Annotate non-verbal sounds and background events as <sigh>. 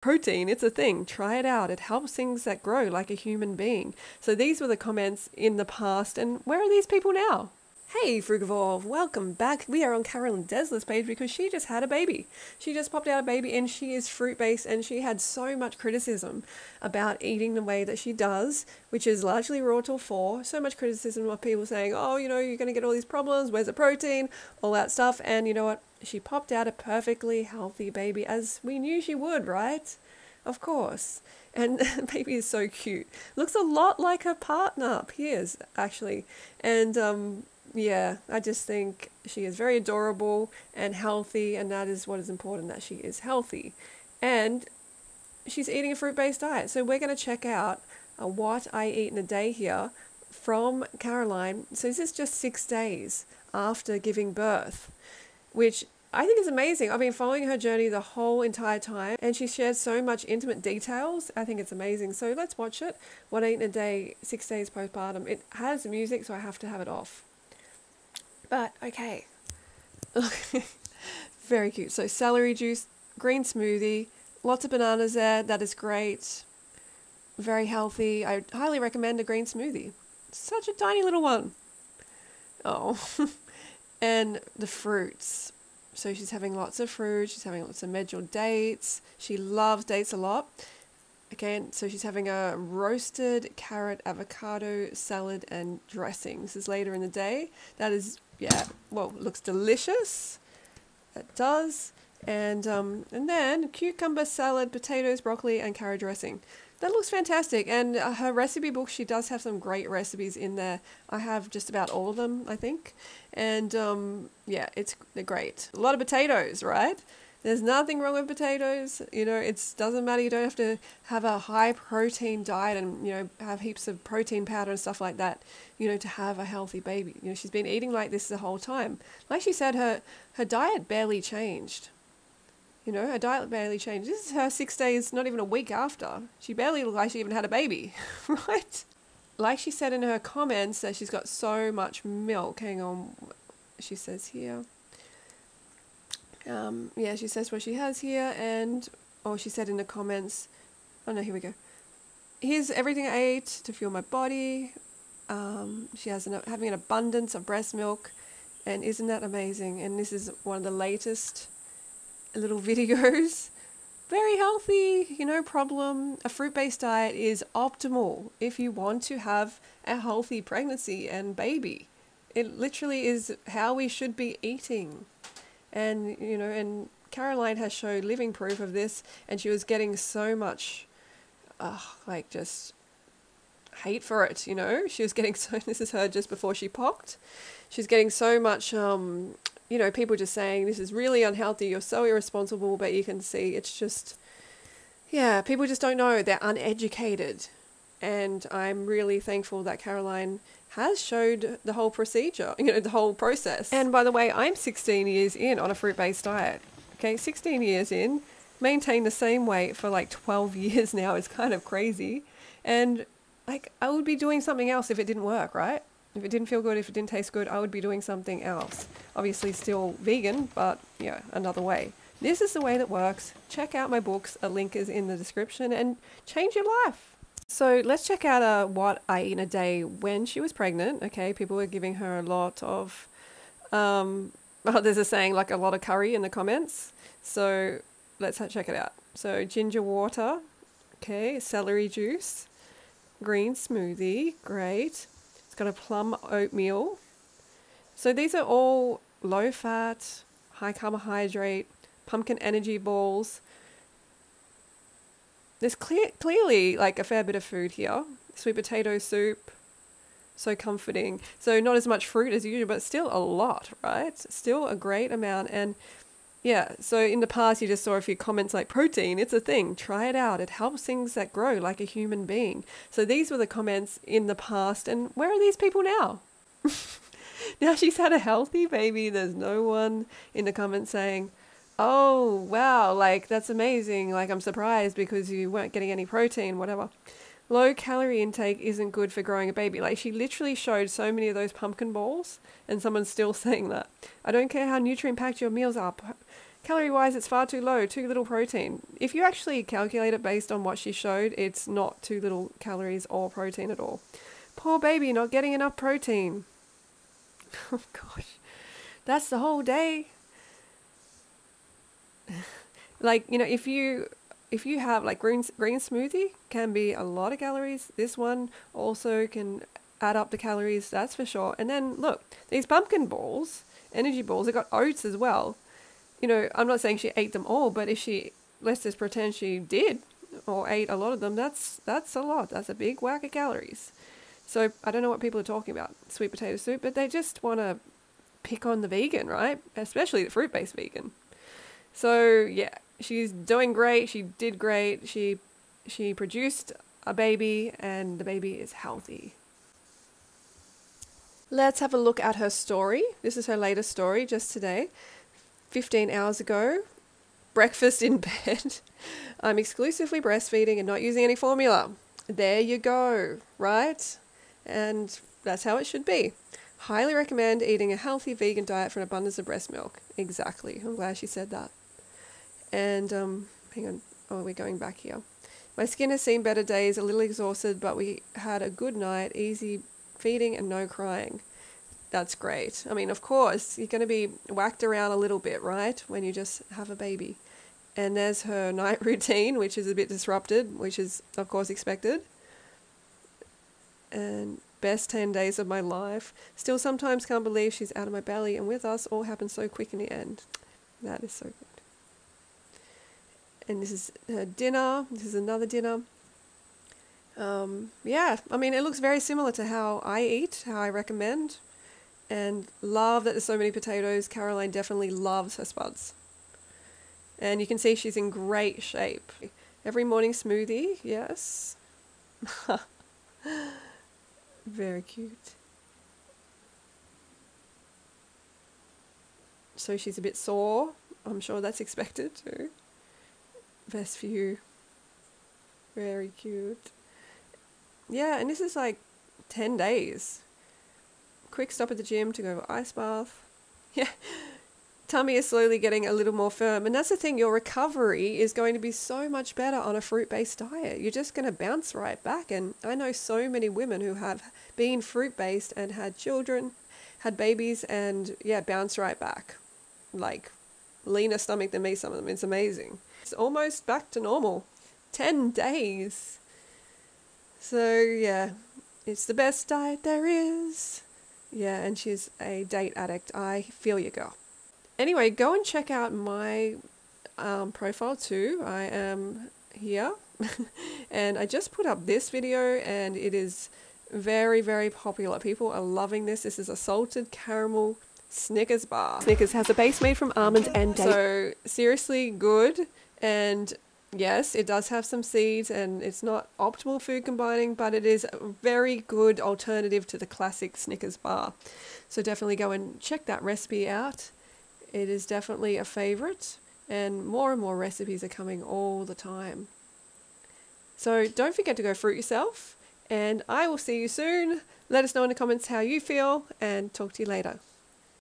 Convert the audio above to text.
protein, it's a thing. Try it out. It helps things that grow like a human being. So these were the comments in the past, and where are these people now? Hey, Frugivore, welcome back. We are on Caroline Deisler's page because she just had a baby. She just popped out a baby and she is fruit based and she had so much criticism about eating the way that she does, which is largely raw till four. So much criticism of people saying, oh, you know, you're going to get all these problems, where's the protein, all that stuff. And you know what? She popped out a perfectly healthy baby as we knew she would, right? Of course. And <laughs> baby is so cute. Looks a lot like her partner, Piers, actually. And um, yeah, I just think she is very adorable and healthy, and that is what is important that she is healthy. And she's eating a fruit based diet. So we're going to check out uh, what I eat in a day here from Caroline. So this is just six days after giving birth, which I think is amazing. I've been following her journey the whole entire time, and she shares so much intimate details. I think it's amazing. So let's watch it. What I eat in a day, six days postpartum. It has music, so I have to have it off. But okay. <laughs> Very cute. So celery juice, green smoothie, lots of bananas there. That is great. Very healthy. I highly recommend a green smoothie. Such a tiny little one. Oh. <laughs> and the fruits. So she's having lots of fruit. She's having lots of medjool dates. She loves dates a lot. Okay, so she's having a roasted carrot avocado salad and dressing. This is later in the day. That is yeah, well, looks delicious. It does. And um, and then cucumber salad, potatoes, broccoli, and carrot dressing. That looks fantastic. And uh, her recipe book, she does have some great recipes in there. I have just about all of them, I think. And um, yeah, it's they're great. A lot of potatoes, right? There's nothing wrong with potatoes. You know, it doesn't matter. You don't have to have a high protein diet and, you know, have heaps of protein powder and stuff like that, you know, to have a healthy baby. You know, she's been eating like this the whole time. Like she said, her, her diet barely changed. You know, her diet barely changed. This is her six days, not even a week after. She barely looked like she even had a baby, <laughs> right? Like she said in her comments that she's got so much milk. Hang on, she says here. Um, yeah, she says what she has here, and oh, she said in the comments. Oh no, here we go. Here's everything I ate to fuel my body. Um, she has an, having an abundance of breast milk, and isn't that amazing? And this is one of the latest little <laughs> videos. Very healthy, you know, problem. A fruit based diet is optimal if you want to have a healthy pregnancy and baby. It literally is how we should be eating and you know and caroline has showed living proof of this and she was getting so much uh, like just hate for it you know? She was getting <laughs> so this is her just before she popped. She's getting so much um you know people just saying this is really unhealthy you're so irresponsible but you can see it's just yeah people just don't know. They're uneducated. And i'm really thankful that caroline has showed the whole procedure, you know, the whole process. And by the way, I'm 16 years in on a fruit based diet. Okay, 16 years in, maintain the same weight for like 12 <laughs> years now is kind of crazy. And like, I would be doing something else if it didn't work, right? If it didn't feel good, if it didn't taste good, I would be doing something else. Obviously, still vegan, but yeah, another way. This is the way that works. Check out my books. A link is in the description and change your life. So let's check out uh, what I eat in a day when she was pregnant. Okay, people were giving her a lot of, um, <laughs> well, there's a saying like a lot of curry in the comments. So let's check it out. So ginger water, okay, celery juice, green smoothie, great. It's got a plum oatmeal. So these are all low fat, high carbohydrate, pumpkin energy balls, there's clear, clearly like a fair bit of food here. Sweet potato soup, so comforting. So not as much fruit as usual, but still a lot, right? Still a great amount. And yeah, so in the past you just saw a few comments like protein, it's a thing. Try it out. It helps things that grow like a human being. So these were the comments in the past, and where are these people now? <laughs> now she's had a healthy baby. There's no one in the comments saying, oh, wow, like that's amazing. Like I'm surprised because you weren't getting any protein, whatever. Low calorie intake isn't good for growing a baby. Like she literally showed so many of those pumpkin balls, and someone's still <laughs> saying that. I don't care how nutrient packed your meals are. Calorie wise, it's far too low, too little protein. If you actually calculate it based on what she showed, it's not too little calories or protein at all. Poor baby, not getting enough protein. <laughs> Oh gosh, that's the whole day. <laughs> like you know, if you if you have like green green smoothie can be a lot of calories. This one also can add up the calories, that's for sure. And then look, these pumpkin balls, energy balls, they got oats as well. You know, I'm not saying she ate them all, but if she let's just pretend she did or ate a lot of them, that's that's a lot. That's a big whack of calories. So I don't know what people are talking about, sweet potato soup, but they just want to pick on the vegan, right? Especially the fruit based vegan. So yeah, she's doing great. She did great. She she produced a baby and the baby is healthy. Let's have a look at her story. This is her latest story just today. 15 hours ago, breakfast in <laughs> bed. I'm exclusively breastfeeding and not using any formula. There you go, right? and that's how it should be. Highly recommend eating a healthy vegan diet for an abundance of breast milk. Exactly. I'm glad she said that. And um, hang on. Oh, we're going back here. My skin has seen better days, a little exhausted, but we had a good night, easy feeding and no crying. That's great. I mean, of course, you're going to be whacked around a little bit, right? When you just have a baby. And there's her <laughs> night routine, which is a bit disrupted, which is, of course, expected and best 10 days of my life. Still sometimes can't believe she's out of my belly and with us all happened so quick in the end. That is so good. And this is her dinner. This is another dinner. Um, yeah, I mean, it looks very similar to how I eat, how I recommend. And love that there's so many potatoes. Caroline definitely loves her spuds. And you can see she's in great shape. Every morning smoothie, yes. <laughs> Very cute. So she's a bit sore. I'm sure that's expected too. Best view. Very cute. Yeah, and this is like 10 days. Quick stop at the gym to go ice bath. <laughs> Yeah, tummy is slowly getting a little more firm. And that's the thing, your recovery is going to be so much better on a fruit based diet. You're just going to bounce right back. And I know so many women who have been fruit based and had children, had babies, and yeah, bounce right back. Like leaner stomach than me, some of them. It's amazing. It's almost back to normal. 10 days. So yeah, it's the best diet there is. Yeah, and she's a date addict. I feel you, girl. Anyway, go and check out my um, profile too. I am here <laughs> and I just put up this video and it is very, very popular. People are loving this. This is a salted caramel Snickers bar. Snickers has a base made from almonds and dates. So seriously good and yes, it does have some seeds and it's not optimal food combining, but it is a very good alternative to the classic Snickers bar. So definitely go and check that recipe out. It is definitely a favorite, and more and more recipes are coming all the time. So don't forget to go fruit yourself, and I will see you soon. Let us know in the comments how you feel, and talk to you later.